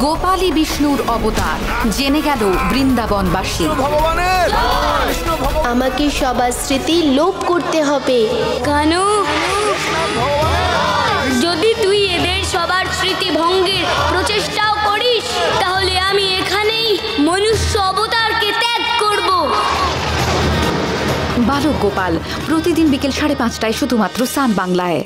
গোপালী বিষ্ণুর অবতার। জেনে গেল বৃন্দাবনবাসী। ভগবানের। আমাকে সবার স্মৃতি লোপ করতে হবে। কানু যদি তুই এদের সবার স্মৃতি ভঙ্গের প্রচেষ্টাও করিস তাহলে আমি এখানেই মনুষ্য অবতারকে ত্যাগ করব। বালক গোপাল প্রতিদিন বিকেল সাড়ে পাঁচটায় শুধুমাত্র সান বাংলায়।